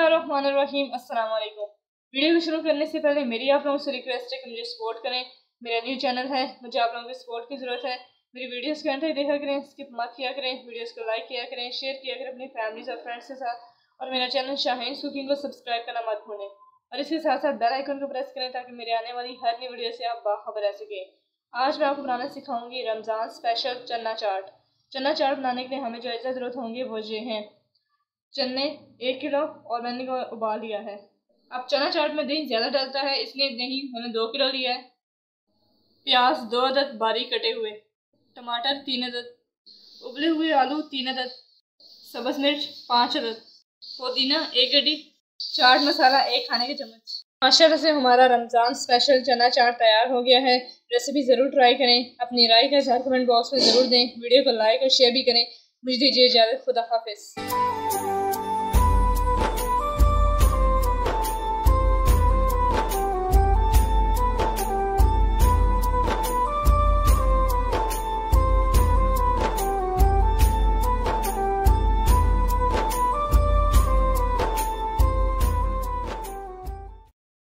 रहीम अस्सलाम वालेकुम वीडियो को शुरू करने से पहले मेरी आप लोगों से रिक्वेस्ट है कि मुझे सपोर्ट करें। मेरा न्यू चैनल है, मुझे आप लोगों की सपोर्ट की ज़रूरत है। मेरी वीडियोस के अंदर देखा करें, स्किप मत किया करें। वीडियोस को लाइक किया करें, शेयर किया करें अपनी फैमिलीज़ और फ्रेंड्स के साथ। और मेरा चैनल शाहीन कुकिंग को सब्सक्राइब करना मत भूलें। और इसके साथ साथ बेल आइकन को प्रेस करें ताकि मेरे आने वाली हर नई वीडियो से आप बाखबर रह सकें। आज मैं आपको बनाना सिखाऊँगी रमज़ान स्पेशल चना चाट। चना चाट बनाने के लिए हमें जो ज़रूरत होंगे वो ये हैं। चने एक किलो और मैंने को उबाल लिया है। अब चना चाट में दही ज़्यादा डलता है, इसलिए दही मैंने दो किलो लिया है। प्याज दो अदद बारीक कटे हुए। टमाटर तीन अदद। उबले हुए आलू तीन अदद। सब्ज मिर्च पाँच अदद। पुदीना एक गड्डी। चाट मसाला एक खाने के चम्मच। माशाल्लाह से हमारा रमज़ान स्पेशल चना चाट तैयार हो गया है। रेसिपी ज़रूर ट्राई करें। अपनी राय का इजहार कमेंट बॉक्स में ज़रूर दें। वीडियो को लाइक और शेयर भी करें। मुझे दीजिए इजाज़त। खुदा हाफिज़।